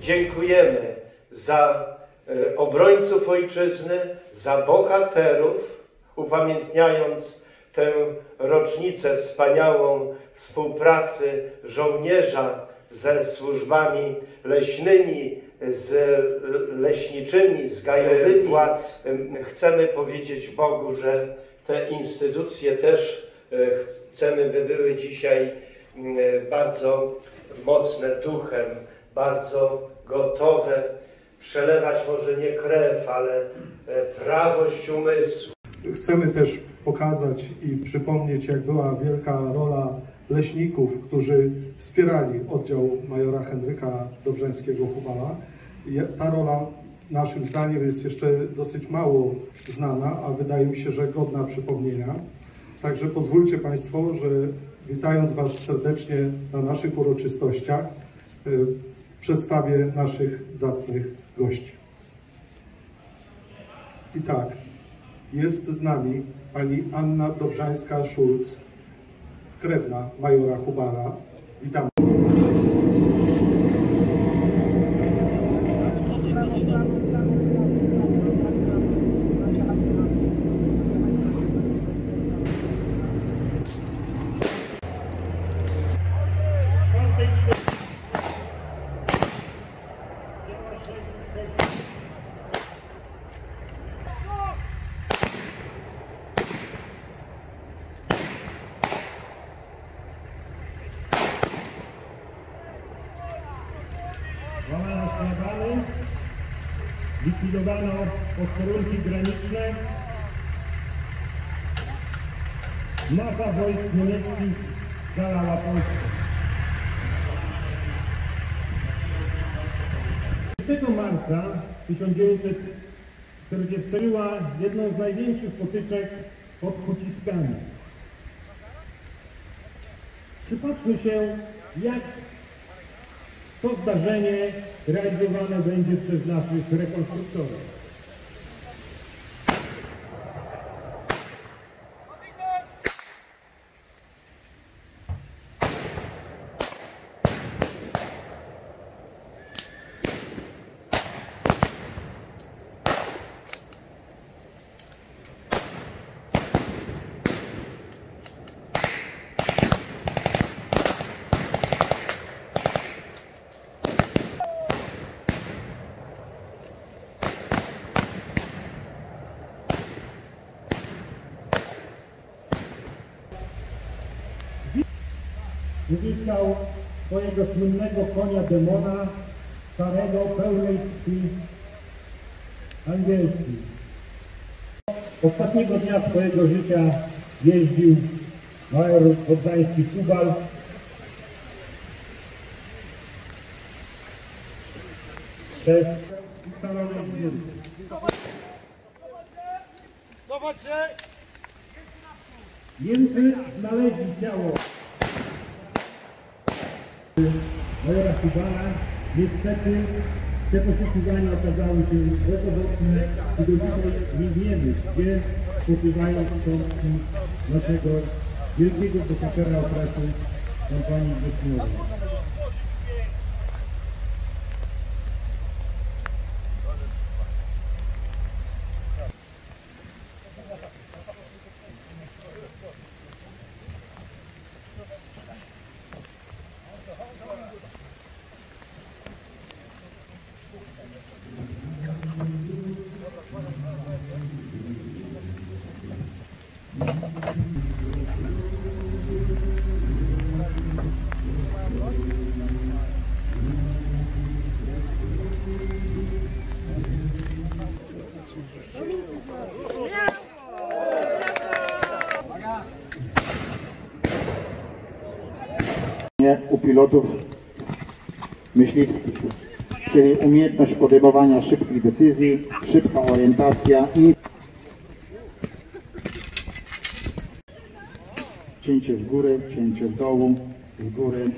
Dziękujemy za e, obrońców ojczyzny, za bohaterów, upamiętniając tę rocznicę wspaniałą współpracy żołnierza ze służbami leśnymi, z leśniczymi, z gajowymi władz. Chcemy powiedzieć Bogu, że te instytucje też e, chcemy, by były dzisiaj m, bardzo mocne duchem, bardzo gotowe przelewać może nie krew, ale e, prawość umysłu. Chcemy też pokazać i przypomnieć, jak była wielka rola leśników, którzy wspierali oddział majora Henryka Dobrzeńskiego-Hubala. Ta rola naszym zdaniem jest jeszcze dosyć mało znana, a wydaje mi się, że godna przypomnienia. Także pozwólcie Państwo, że witając Was serdecznie na naszych uroczystościach, y, przedstawię naszych zacnych gości. I tak, jest z nami pani Anna Dobrzańska-Szulc, krewna majora Hubara. Witam. Likwidowano posterunki graniczne, masa wojsk niemieckich zalała Polskę. 6 marca 1940 była jedną z największych potyczek pod Chociskami. Przypatrzmy się, jak to zdarzenie realizowane będzie przez naszych rekonstruktorów. Uzyskał swojego słynnego konia demona, starego, pełnej krwi angielski. Ostatniego dnia swojego życia jeździł major poddański Kubal. Przez ustaloną zbiórkę. Niemcy znaleźli ciało majora Kubana. Niestety te poszukiwania okazały się bezowocne i do dzisiaj nie wiemy, gdzie spoczywają szczątki naszego wielkiego bohatera operacji kampanii wrześniowej. U pilotów myśliwskich, czyli umiejętność podejmowania szybkich decyzji, szybka orientacja i cięcie z góry, cięcie z dołu, z góry.